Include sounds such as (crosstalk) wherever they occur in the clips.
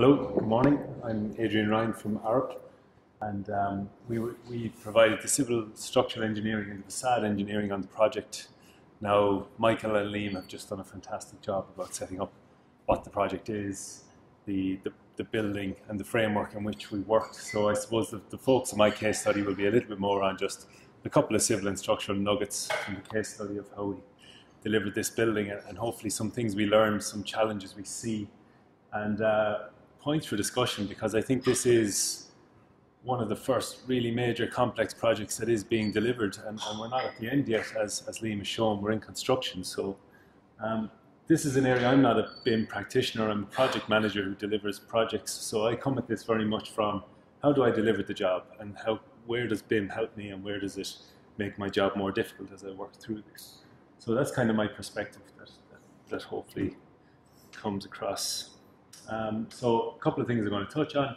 Hello, good morning. I'm Adrian Ryan from Arup, and um, we, we provided the civil structural engineering and the facade engineering on the project. Now, Michael and Liam have just done a fantastic job about setting up what the project is, the, the, the building, and the framework in which we worked. So, I suppose the, the focus of my case study will be a little bit more on just a couple of civil and structural nuggets from the case study of how we delivered this building and, and hopefully some things we learned, some challenges we see, and uh, points for discussion because I think this is one of the first really major complex projects that is being delivered, and, and we're not at the end yet, as, as Liam has shown, we're in construction. So, um, this is an area I'm not a BIM practitioner, I'm a project manager who delivers projects. So, I come at this very much from how do I deliver the job, and how, where does BIM help me, and where does it make my job more difficult as I work through this. So, that's kind of my perspective that, that, that hopefully comes across. Um, so a couple of things I'm going to touch on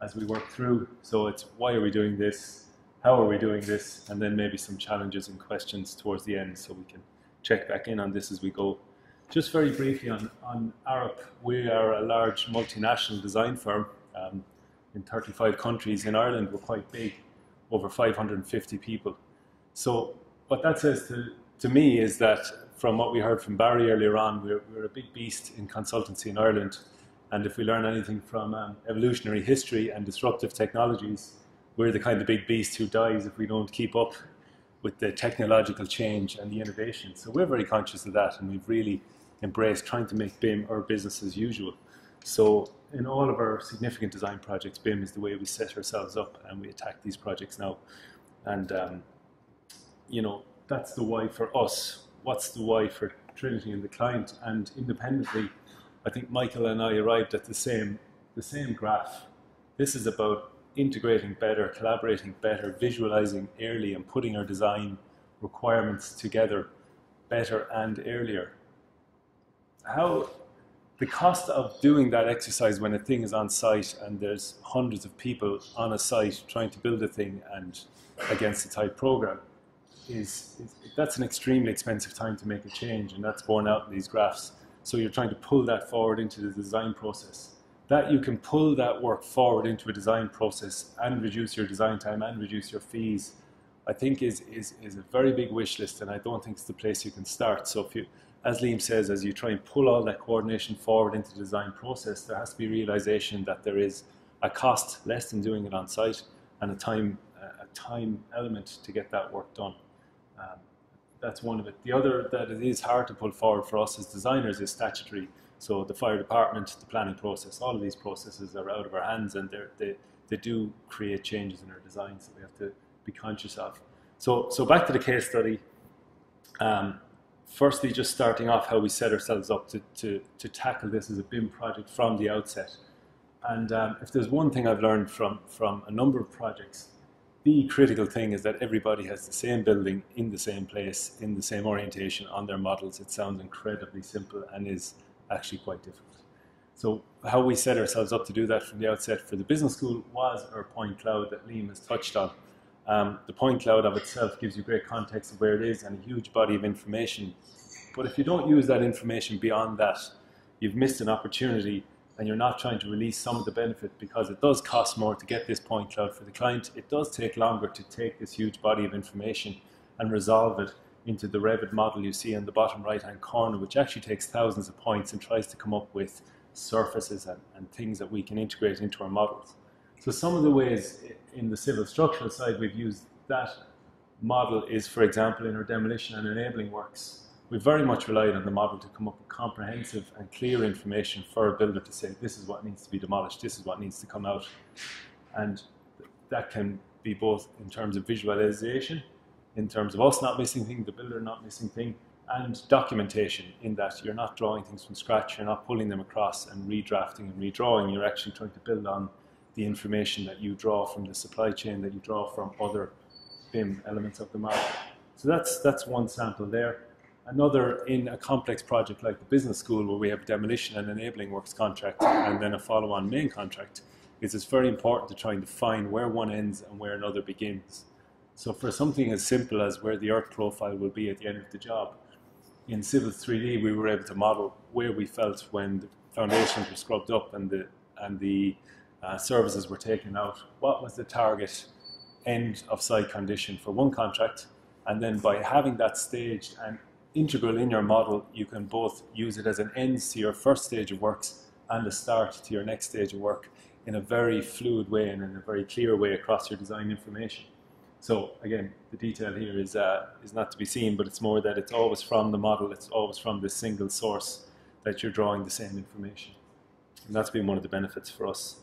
as we work through. So it's why are we doing this? How are we doing this? And then maybe some challenges and questions towards the end so we can check back in on this as we go. Just very briefly on, on Arup, we are a large multinational design firm um, in 35 countries. In Ireland, we're quite big, over 550 people. So what that says to, to me is that from what we heard from Barry earlier on, we're, we're a big beast in consultancy in Ireland and if we learn anything from um, evolutionary history and disruptive technologies, we're the kind of big beast who dies if we don't keep up with the technological change and the innovation. So we're very conscious of that, and we've really embraced trying to make BIM our business as usual. So in all of our significant design projects, BIM is the way we set ourselves up, and we attack these projects now. And um, you know that's the why for us. What's the why for Trinity and the client? And independently, I think Michael and I arrived at the same, the same graph. This is about integrating better, collaborating better, visualizing early, and putting our design requirements together better and earlier. How the cost of doing that exercise when a thing is on site and there's hundreds of people on a site trying to build a thing and against a tight program is, is that's an extremely expensive time to make a change, and that's borne out in these graphs. So you're trying to pull that forward into the design process. That you can pull that work forward into a design process and reduce your design time and reduce your fees, I think is, is, is a very big wish list and I don't think it's the place you can start. So if you, as Liam says, as you try and pull all that coordination forward into the design process, there has to be realization that there is a cost less than doing it on site and a time, a time element to get that work done. Um, that's one of it. The other that it is hard to pull forward for us as designers is statutory. So the fire department, the planning process, all of these processes are out of our hands and they they do create changes in our designs that we have to be conscious of. So so back to the case study. Um, firstly, just starting off how we set ourselves up to, to, to tackle this as a BIM project from the outset. And um, if there's one thing I've learned from, from a number of projects, the critical thing is that everybody has the same building in the same place, in the same orientation on their models. It sounds incredibly simple and is actually quite difficult. So how we set ourselves up to do that from the outset for the business school was our point cloud that Liam has touched on. Um, the point cloud of itself gives you great context of where it is and a huge body of information. But if you don't use that information beyond that, you've missed an opportunity and you're not trying to release some of the benefit because it does cost more to get this point cloud for the client. It does take longer to take this huge body of information and resolve it into the Revit model you see in the bottom right hand corner, which actually takes thousands of points and tries to come up with surfaces and, and things that we can integrate into our models. So some of the ways in the civil structural side we've used that model is, for example, in our demolition and enabling works we very much relied on the model to come up with comprehensive and clear information for a builder to say this is what needs to be demolished, this is what needs to come out. And that can be both in terms of visualization, in terms of us not missing things, the builder not missing thing, and documentation in that you're not drawing things from scratch, you're not pulling them across and redrafting and redrawing, you're actually trying to build on the information that you draw from the supply chain, that you draw from other BIM elements of the model. So that's, that's one sample there. Another in a complex project like the business school where we have demolition and enabling works contract and then a follow-on main contract is it's very important to try and define where one ends and where another begins. So for something as simple as where the earth profile will be at the end of the job, in Civil 3D we were able to model where we felt when the foundations were scrubbed up and the and the uh, services were taken out, what was the target end of site condition for one contract? And then by having that staged and integral in your model, you can both use it as an end to your first stage of works and a start to your next stage of work in a very fluid way and in a very clear way across your design information. So again, the detail here is, uh, is not to be seen, but it's more that it's always from the model, it's always from this single source that you're drawing the same information. And that's been one of the benefits for us.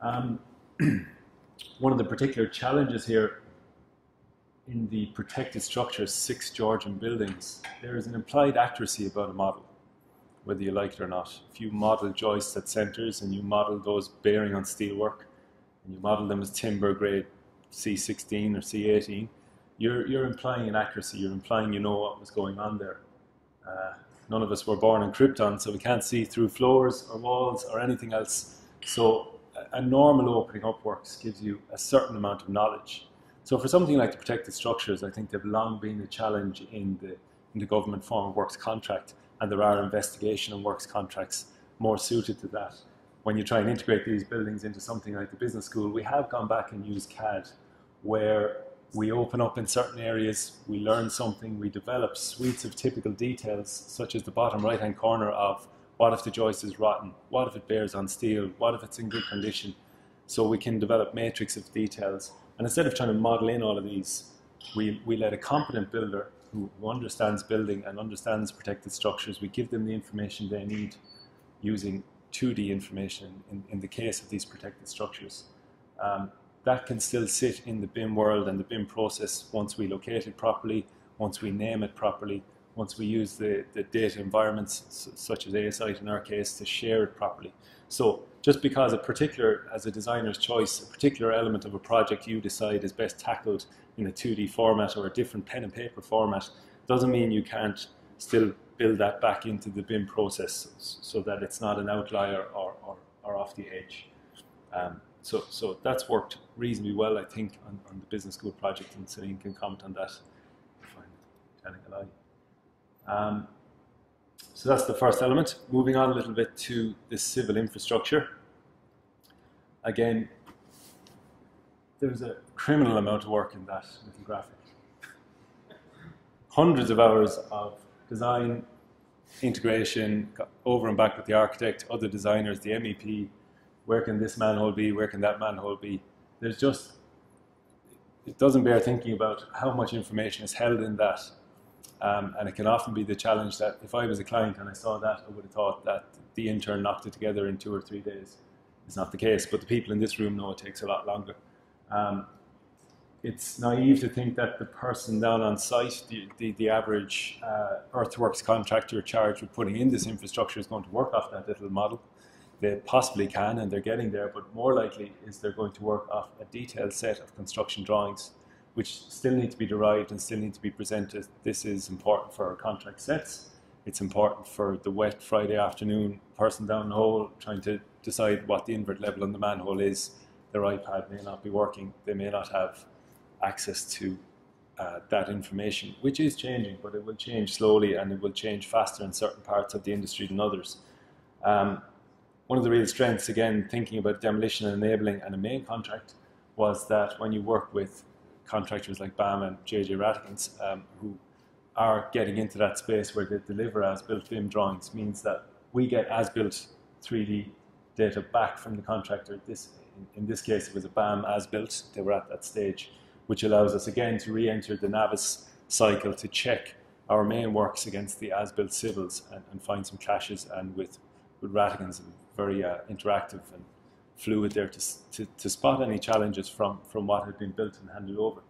Um, (clears throat) one of the particular challenges here in the protected structures, six Georgian buildings, there is an implied accuracy about a model, whether you like it or not. If you model joists at centres and you model those bearing on steelwork, and you model them as timber grade C16 or C18, you're, you're implying an accuracy, you're implying you know what was going on there. Uh, none of us were born in Krypton, so we can't see through floors or walls or anything else. So a normal opening up works gives you a certain amount of knowledge. So for something like the protected structures, I think they've long been a challenge in the, in the government form of works contract, and there are investigation and works contracts more suited to that. When you try and integrate these buildings into something like the business school, we have gone back and used CAD, where we open up in certain areas, we learn something, we develop suites of typical details, such as the bottom right hand corner of what if the joist is rotten? What if it bears on steel? What if it's in good condition? So we can develop matrix of details. And instead of trying to model in all of these, we, we let a competent builder who, understands building and understands protected structures, we give them the information they need using 2D information in, in the case of these protected structures. Um, that can still sit in the BIM world and the BIM process once we locate it properly, once we name it properly, once we use the, the data environments such as ASITE in our case to share it properly. So just because a particular, as a designer's choice, a particular element of a project you decide is best tackled in a 2D format or a different pen and paper format, doesn't mean you can't still build that back into the BIM process so that it's not an outlier or, or, or off the edge. Um, so, so that's worked reasonably well, I think, on, on the business school project, and Celine can comment on that if I'm telling a lie. Um, so that's the first element. Moving on a little bit to the civil infrastructure. Again, there's a criminal amount of work in that little graphic. Hundreds of hours of design, integration, over and back with the architect, other designers, the MEP. Where can this manhole be? Where can that manhole be? There's just, it doesn't bear thinking about how much information is held in that um, and it can often be the challenge that if I was a client and I saw that, I would have thought that the intern knocked it together in two or three days. It's not the case, but the people in this room know it takes a lot longer. Um, it's naive to think that the person down on site, the, the, the average uh, earthworks contractor charged with putting in this infrastructure is going to work off that little model. They possibly can, and they're getting there, but more likely is they're going to work off a detailed set of construction drawings which still need to be derived and still need to be presented. This is important for our contract sets. It's important for the wet Friday afternoon person down the hole trying to decide what the invert level on the manhole is. Their iPad may not be working. They may not have access to uh, that information, which is changing, but it will change slowly and it will change faster in certain parts of the industry than others. Um, one of the real strengths, again, thinking about demolition and enabling and a main contract, was that when you work with contractors like BAM and JJ Rhatigans um, who are getting into that space where they deliver as-built BIM drawings means that we get as-built 3D data back from the contractor. This, in, in this case, it was a BAM as-built. They were at that stage, which allows us again to re-enter the Navis cycle to check our main works against the as-built civils and, and, find some clashes. And with with Rhatigans, very uh, interactive and fluid there to, to, to, spot any challenges from, from what had been built and handed over.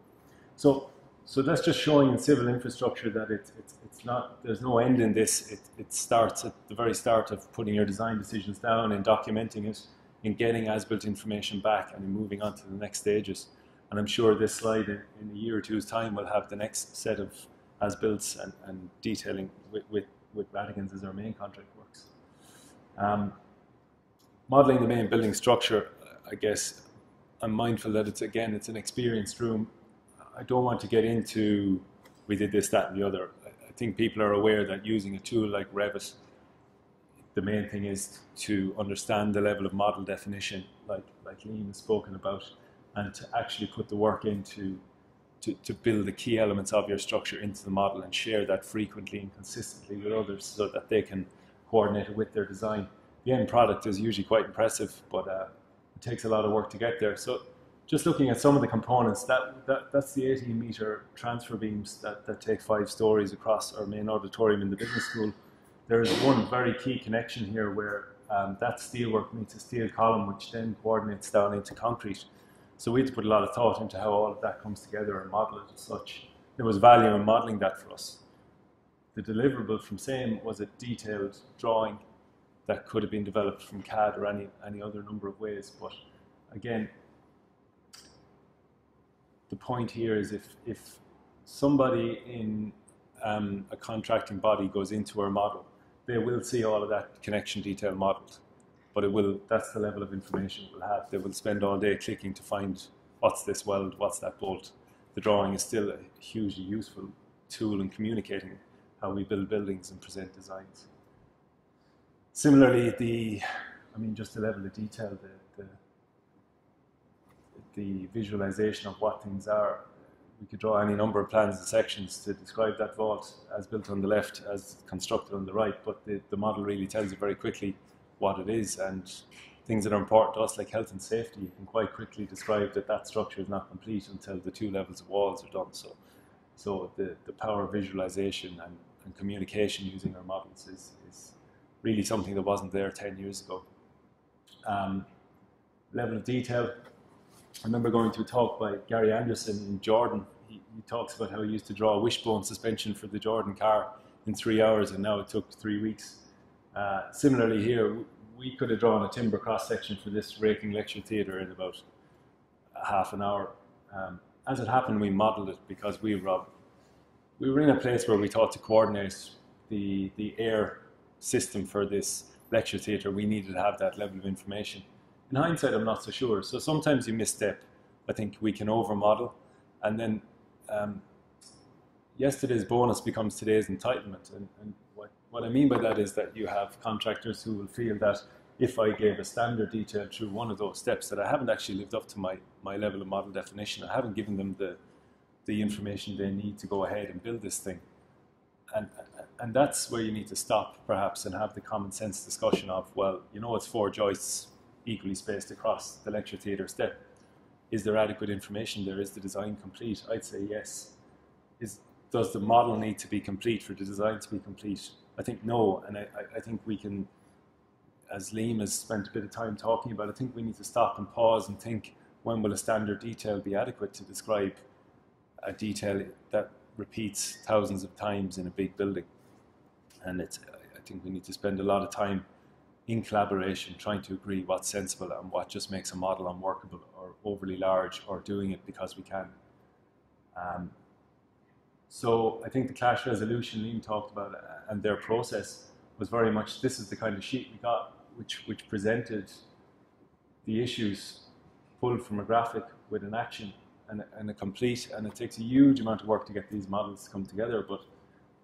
So, so that's just showing in civil infrastructure that it, it's, it's not, there's no end in this. It, it starts at the very start of putting your design decisions down and documenting it, in getting as-built information back and in moving on to the next stages. And I'm sure this slide in, in a year or two's time will have the next set of as-builts and, and detailing with, with, with Rhatigans as our main contract works. Um, modeling the main building structure, I guess I'm mindful that it's again it's an experienced room. I don't want to get into we did this, that, and the other. I think people are aware that using a tool like Revit the main thing is to understand the level of model definition, like like Liam has spoken about, and to actually put the work into to, to build the key elements of your structure into the model and share that frequently and consistently with others so that they can coordinate it with their design. The end product is usually quite impressive, but uh, it takes a lot of work to get there. So just looking at some of the components, that, that that's the 18 meter transfer beams that, that take five stories across our main auditorium in the business school. There's one very key connection here where um, that steelwork meets a steel column, which then coordinates down into concrete. So we had to put a lot of thought into how all of that comes together and model it as such. There was value in modeling that for us. The deliverable from SAME was a detailed drawing that could have been developed from CAD or any, any other number of ways. But again, the point here is if, if somebody in um, a contracting body goes into our model, they will see all of that connection detail modeled but it will that's the level of information it will have. They will spend all day clicking to find what's this weld, what's that bolt. The drawing is still a hugely useful tool in communicating how we build buildings and present designs. Similarly, the I mean just the level of detail, the, the the visualization of what things are. We could draw any number of plans and sections to describe that vault as built on the left, as constructed on the right, but the, the model really tells you very quickly what it is and things that are important to us like health and safety you can quite quickly describe that that structure is not complete until the two levels of walls are done so so the, the power of visualization and, and communication using our models is, is really something that wasn't there 10 years ago. Um, level of detail. I remember going to a talk by Gary Anderson in Jordan. He, he talks about how he used to draw a wishbone suspension for the Jordan car in three hours and now it took three weeks. Uh, similarly here, we could have drawn a timber cross section for this raking lecture theatre in about half an hour. Um, as it happened, we modelled it because we were, we were in a place where we thought to coordinate the, the air system for this lecture theatre, we needed to have that level of information. In hindsight, I'm not so sure. So sometimes you misstep. I think we can over model, and then um, yesterday's bonus becomes today's entitlement. And, and what I mean by that is that you have contractors who will feel that if I gave a standard detail through one of those steps that I haven't actually lived up to my, my level of model definition. I haven't given them the, the information they need to go ahead and build this thing. And, and that's where you need to stop perhaps and have the common sense discussion of, well, you know it's four joists equally spaced across the lecture theatre step. Is there adequate information there? Is the design complete? I'd say yes. Is, does the model need to be complete for the design to be complete? I think no, and I, I think we can, as Liam has spent a bit of time talking about, I think we need to stop and pause and think when will a standard detail be adequate to describe a detail that repeats thousands of times in a big building. And it's, I think we need to spend a lot of time in collaboration trying to agree what's sensible and what just makes a model unworkable or overly large or doing it because we can. Um, so I think the clash resolution Liam talked about uh, and their process was very much this is the kind of sheet we got, which which presented the issues pulled from a graphic with an action and, and a complete. And it takes a huge amount of work to get these models to come together, but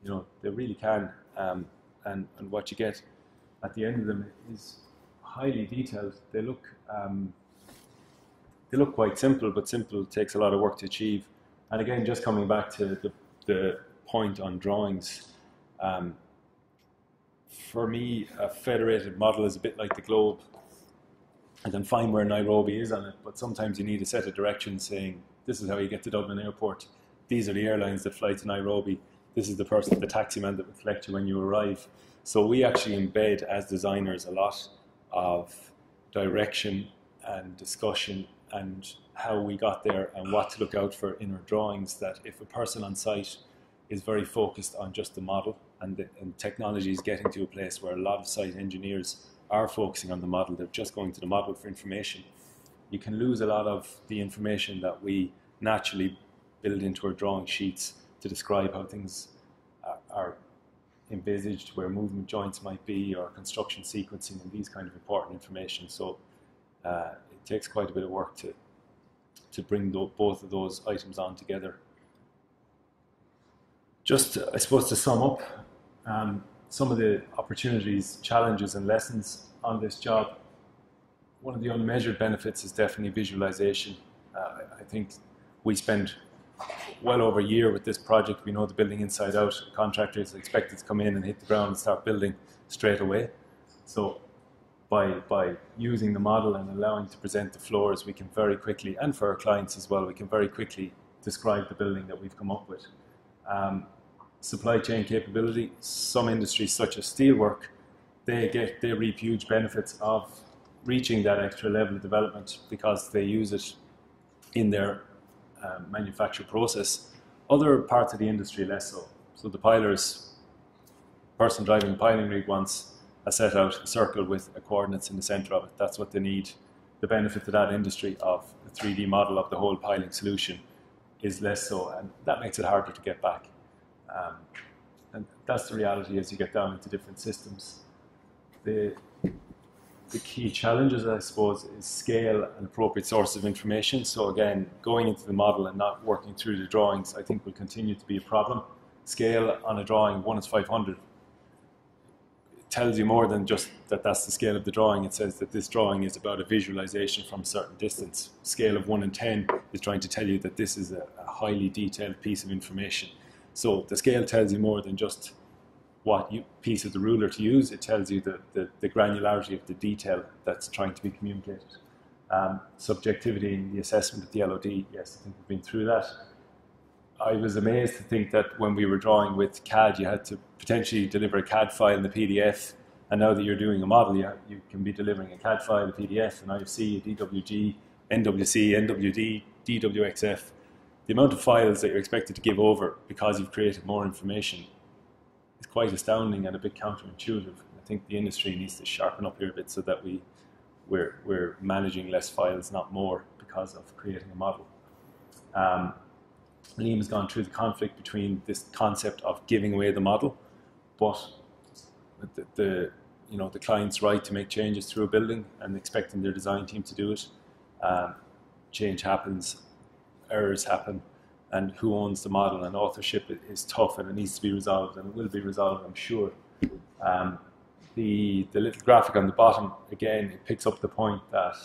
you know they really can. Um, and and what you get at the end of them is highly detailed. They look um, they look quite simple, but simple takes a lot of work to achieve. And again, just coming back to the the point on drawings. Um, for me, a federated model is a bit like the globe. I can find where Nairobi is on it, but sometimes you need a set of directions saying, this is how you get to Dublin Airport. These are the airlines that fly to Nairobi. This is the person, the taxi man that will collect you when you arrive. So we actually embed as designers a lot of direction and discussion and how we got there and what to look out for in our drawings that if a person on site is very focused on just the model and, the, and technology is getting to a place where a lot of site engineers are focusing on the model, they're just going to the model for information. You can lose a lot of the information that we naturally build into our drawing sheets to describe how things are, envisaged, where movement joints might be, or construction sequencing, and these kind of important information. So uh, it takes quite a bit of work to to bring both of those items on together. Just, I suppose, to sum up, um, some of the opportunities, challenges, and lessons on this job. One of the unmeasured benefits is definitely visualization. Uh, I think we spend well over a year with this project. We know the building inside out. Contractors expected to come in and hit the ground and start building straight away. So by, by using the model and allowing to present the floors, we can very quickly, and for our clients as well, we can very quickly describe the building that we've come up with. Um, supply chain capability, some industries such as steelwork, they get they reap huge benefits of reaching that extra level of development because they use it in their um, manufacture process. Other parts of the industry less so. So the pilers, person driving a piling rig wants a set out a circle with a coordinates in the center of it. That's what they need. The benefit to that industry of a 3D model of the whole piling solution is less so, and that makes it harder to get back. Um, and that's the reality as you get down into different systems. The, the key challenges, I suppose, is scale and appropriate sources of information. So again, going into the model and not working through the drawings, I think will continue to be a problem. Scale on a drawing, 1 is 500, tells you more than just that that's the scale of the drawing. It says that this drawing is about a visualization from a certain distance. Scale of 1 in 10 is trying to tell you that this is a, a highly detailed piece of information. So the scale tells you more than just what you, piece of the ruler to use. It tells you the, the, the granularity of the detail that's trying to be communicated. Um, subjectivity in the assessment of the LOD, yes, I think we've been through that. I was amazed to think that when we were drawing with CAD, you had to potentially deliver a CAD file in the PDF, and now that you're doing a model, you, you can be delivering a CAD file, a PDF, an IFC, a DWG, NWC, NWD, DWXF the amount of files that you're expected to give over because you've created more information quite astounding and a bit counterintuitive. I think the industry needs to sharpen up here a bit so that we we're, we're managing less files, not more, because of creating a model. Um, Liam has gone through the conflict between this concept of giving away the model, but the, the you know the client's right to make changes through a building and expecting their design team to do it. Um, change happens errors happen and who owns the model and authorship is tough and it needs to be resolved and it will be resolved, I'm sure. Um, the, the little graphic on the bottom, again, it picks up the point that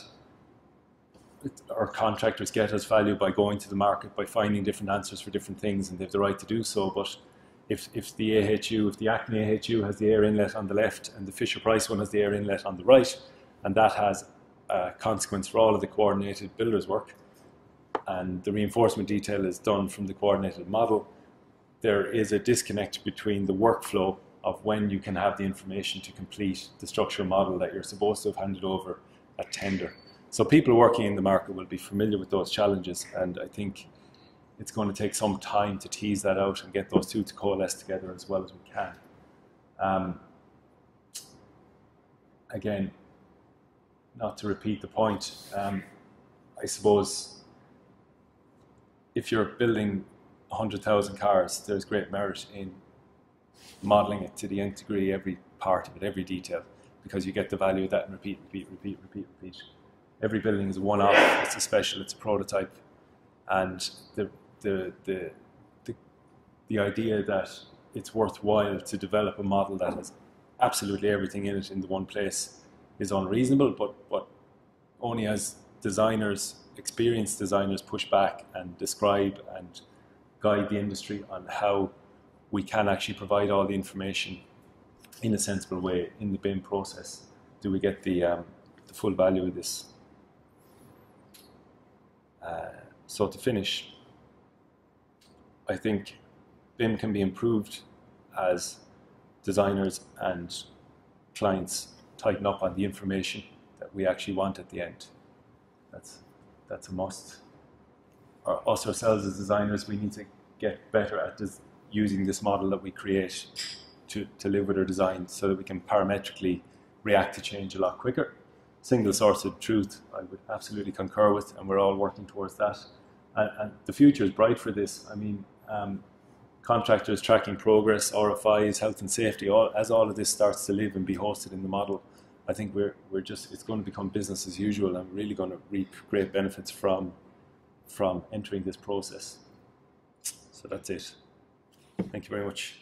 our contractors get us value by going to the market, by finding different answers for different things, and they have the right to do so. But if, if the AHU, if the Acme AHU has the air inlet on the left and the Fisher Price one has the air inlet on the right, and that has a consequence for all of the coordinated builders work, and the reinforcement detail is done from the coordinated model, there is a disconnect between the workflow of when you can have the information to complete the structural model that you're supposed to have handed over at tender. So people working in the market will be familiar with those challenges and I think it's going to take some time to tease that out and get those two to coalesce together as well as we can. Um, again, not to repeat the point, um, I suppose if you're building 100,000 cars, there's great merit in modeling it to the nth degree, every part of it, every detail, because you get the value of that and repeat, repeat, repeat, repeat, repeat. Every building is one-off, it's a special, it's a prototype, and the, the, the, the, the idea that it's worthwhile to develop a model that has absolutely everything in it in the one place is unreasonable, but, but only as designers experienced designers push back and describe and guide the industry on how we can actually provide all the information in a sensible way in the BIM process. Do we get the, um, the full value of this? Uh, so to finish, I think BIM can be improved as designers and clients tighten up on the information that we actually want at the end. That's that's a must. Or us ourselves as designers, we need to get better at this, using this model that we create to, to live with our design so that we can parametrically react to change a lot quicker. Single source of truth, I would absolutely concur with, and we're all working towards that. And, and the future is bright for this. I mean, um, contractors tracking progress, RFIs, health and safety, all, as all of this starts to live and be hosted in the model, I think we're we're just it's going to become business as usual and we're really going to reap great benefits from from entering this process. So that's it. Thank you very much.